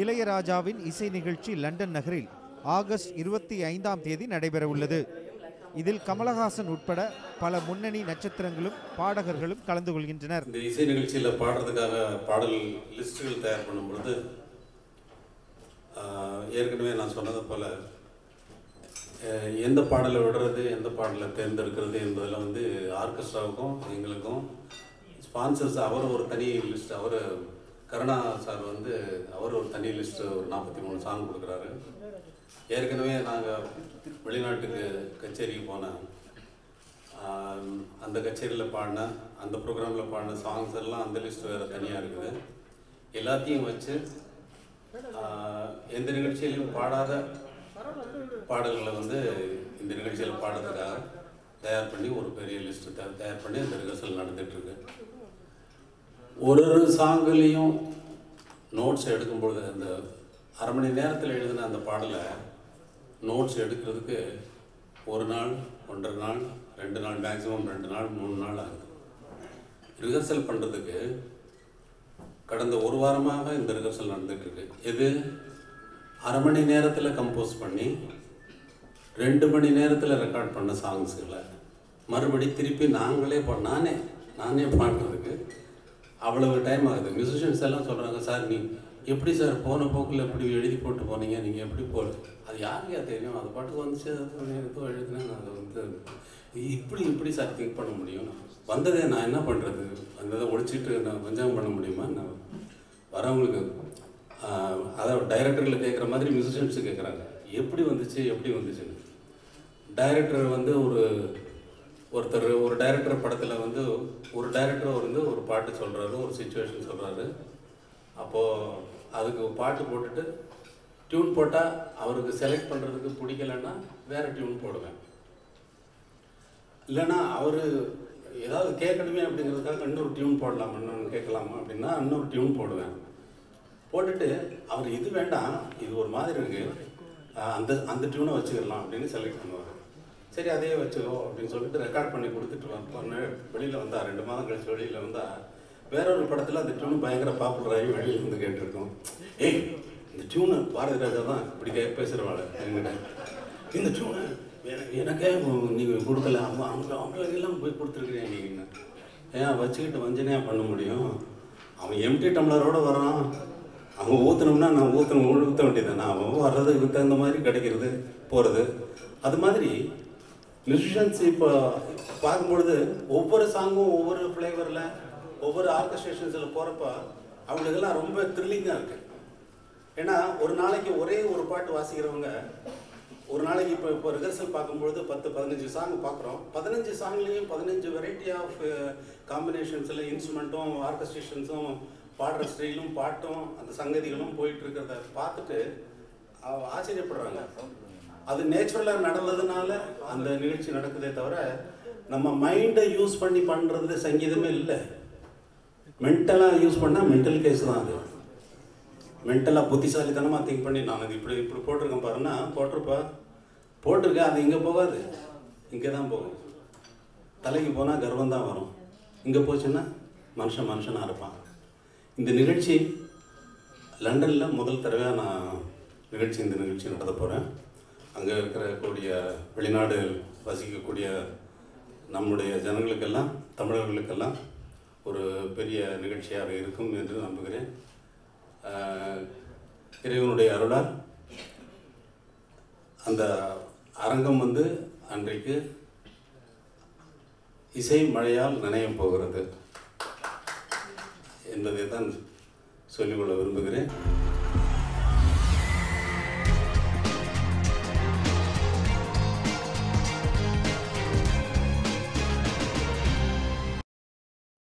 இளையராஜாவின் இசை நிகழ்ச்சி லண்டன் நகரில் ஆகஸ்ட் இருபத்தி ஐந்தாம் தேதி நடைபெறவுள்ளது. இதில் கமலஹாசன் உட்பட பல முன்னணி நட்சத்திரங்களும் பாடகர்களும் கலந்து கொள்கின்றனர். இந்த இசை நிகழ்ச்சியில் பாடுறதுக்காக பாடல் லிஸ்ட்டுகள் தயார் பண்ணும் பொழுது ஏற்கனவே நான் சொன்னது போல் எந்த பாடலை விடுறது எந்த பாடலை தேர்ந்தெடுக்கிறது என்பதில் வந்து ஆர்கெஸ்ட்ராவுக்கும் எங்களுக்கும் ஸ்பான்சர்ஸ் அவர் ஒரு தனி லிஸ்ட் அவர் கருணா சார் வந்து அவர் ஒரு தனி லிஸ்ட் ஒரு நாற்பத்தி மூணு சாங் கொடுக்குறாரு. ஏற்கனவே நாங்கள் வெளிநாட்டுக்கு கச்சேரிக்கு போனேன் அந்த கச்சேரியில் பாடின அந்த ப்ரோக்ராமில் பாடின சாங்ஸ் எல்லாம் அந்த லிஸ்ட் வேறு தனியாக இருக்குது. எல்லாத்தையும் வச்சு எந்த நிகழ்ச்சியிலையும் பாடாத பாடல்களை வந்து இந்த நிகழ்ச்சியில் பாடுறதுக்காக தயார் பண்ணி ஒரு பெரிய லிஸ்ட்டு தயார் பண்ணி அந்த ரிஹர்சல் நடந்துகிட்ருக்கு ஒரு ஒரு சாங்குலேயும் நோட்ஸ் எடுக்கும்பொழுது அந்த அரை மணி நேரத்தில் எழுதின அந்த பாடலை நோட்ஸ் எடுக்கிறதுக்கு ஒரு நாள் ஒன்றரை நாள் ரெண்டு நாள் மேக்ஸிமம் ரெண்டு நாள் மூணு நாள் ஆகுது. ரிஹர்சல் பண்ணுறதுக்கு கடந்த ஒரு வாரமாக இந்த ரிஹர்சல் நடந்துகிட்ருக்கு. இருக்கு எது? அரை மணி நேரத்தில் கம்போஸ் பண்ணி ரெண்டு மணி நேரத்தில் ரெக்கார்ட் பண்ண சாங்ஸுகளை மறுபடி திருப்பி நாங்களே பா நானே நானே பாடுறதுக்கு அவ்வளவு டைம் ஆகுது. மியூசிஷியன்ஸ் எல்லாம் சொல்கிறாங்க சார் நீ எப்படி சார் போன போக்கில் எப்படி எழுதி போட்டு போனீங்க? நீங்கள் எப்படி போல அது யாருக்கா தெரியும். அது பாட்டுக்கு வந்துச்சு அது ஏதோ எழுதுனேன். அது அதை வந்து இப்படி இப்படி சார் திங்க் பண்ண முடியும். வந்ததே நான் என்ன பண்ணுறது வந்ததை ஒழிச்சிட்டு நான் கொஞ்சம் பண்ண முடியுமா? நான் வரவங்களுக்கு அதாவது டைரக்டரில் கேட்குற மாதிரி மியூசிஷியன்ஸு கேட்குறாங்க எப்படி வந்துச்சு? எப்படி வந்துச்சுன்னு. டைரக்டர் வந்து ஒரு ஒருத்தர் ஒரு டைரக்டர் படத்தில் வந்து ஒரு டைரக்டர் வந்து ஒரு பாட்டு சொல்கிறாரு ஒரு சுச்சுவேஷன் சொல்கிறாரு அப்போது அதுக்கு பாட்டு போட்டுட்டு டியூன் போட்டால் அவருக்கு செலக்ட் பண்ணுறதுக்கு பிடிக்கலன்னா வேறு டியூன் போடுவேன் இல்லைன்னா அவர் ஏதாவது கேட்கணுமே அப்படிங்கிறதுக்காக இன்னொரு டியூன் போடலாமா இன்னொன்று கேட்கலாமா அப்படின்னா இன்னொரு டியூன் போடுவேன் போட்டுட்டு அவர் இது வேண்டாம் இது ஒரு மாதிரி இருக்குது அந்த அந்த டியூனை வச்சுக்கலாம் அப்படின்னு செலக்ட் பண்ணுவார். சரி அதே வச்சுக்கோ அப்படின்னு சொல்லிட்டு ரெக்கார்ட் பண்ணி கொடுத்துட்டு வ- பண்ண வெளியில் வந்தா ரெண்டு மாதம் கழிச்சு வெளியில் வந்தா வேற ஒரு படத்தில் அந்த டியூன் பயங்கர பாப்புலராகி வெளியில் வந்து கேட்டிருக்கோம். ஏய் இந்த டியூனு பாரதி ராஜா தான் இப்படி கே பேசுகிறவாள் என்கிட்ட. இந்த டியூனு எனக்கு எனக்கே நீங்கள் கொடுக்கல. அவங்க அவங்க அவங்களுக்கெல்லாம் போய் கொடுத்துருக்குறேன் நீங்கள் ஏன் வச்சுக்கிட்டு வஞ்சனையாக பண்ண முடியும்? அவன் எம்டி டம்ளரோட வரான் அவன் ஊற்றணும்னா நான் ஊற்றணும் ஊற்ற வேண்டியது நான் அவன் வர்றது இதுக்கு தகுந்த மாதிரி கிடைக்கிறது போகிறது அது மாதிரி மியூசிஷியன்ஸ் இப்போ பார்க்கும்பொழுது ஒவ்வொரு சாங்கும் ஒவ்வொரு ஃப்ளேவரில் ஒவ்வொரு ஆர்கஸ்ட்ரேஷன்ஸில் போகிறப்ப அவங்களுக்கெல்லாம் ரொம்ப த்ரில்லிங்காக இருக்குது ஏன்னா ஒரு நாளைக்கு ஒரே ஒரு பாட்டு வாசிக்கிறவங்க ஒரு நாளைக்கு இப்போ இப்போ ரிஹர்சல் பார்க்கும்பொழுது பத்து பதினஞ்சு சாங் பார்க்குறோம். பதினஞ்சு சாங்லேயும் பதினஞ்சு வெரைட்டி ஆஃப் காம்பினேஷன்ஸில் இன்ஸ்ட்ருமெண்ட்டும் ஆர்கஸ்ட்ரேஷன்ஸும் பாடுற ஸ்டைலும் பாட்டும் அந்த சங்கதிகளும் போயிட்டு இருக்கிறத பார்த்துட்டு ஆச்சரியப்படுறாங்க. அது நேச்சுரலாக நடந்ததுனால அந்த நிகழ்ச்சி நடக்குதே தவிர நம்ம மைண்டை யூஸ் பண்ணி பண்ணுறது சங்கீதமே இல்லை. மென்டலாக யூஸ் பண்ணால் மென்டல் கேஸ் தான் அது. மென்டலாக புத்திசாலித்தனமாக திங்க் பண்ணி நான் அது இப்படி இப்படி போட்டிருக்கேன் பாருன்னா போட்டிருப்பா. போட்டிருக்கேன் அது இங்கே போகாது. இங்கே தான் போகும். தலைக்கு போனால் கர்வம் தான் வரும். இங்கே போச்சுன்னா மனுஷன் மனுஷனாக இருப்பான். இந்த நிகழ்ச்சி லண்டனில் முதல் தடவையாக நான் நிகழ்ச்சி இந்த நிகழ்ச்சி நடத்த போகிறேன் அங்கே இருக்கக்கூடிய வெளிநாடு வசிக்கக்கூடிய நம்முடைய ஜனங்களுக்கெல்லாம் தமிழர்களுக்கெல்லாம் ஒரு பெரிய நிகழ்ச்சியாக இருக்கும் என்று நம்புகிறேன். இறைவனுடைய அருளால் அந்த அரங்கம் வந்து அன்றைக்கு இசை மழையால் நனையப் போகிறது என்பதை தான் சொல்லிக்கொள்ள விரும்புகிறேன்.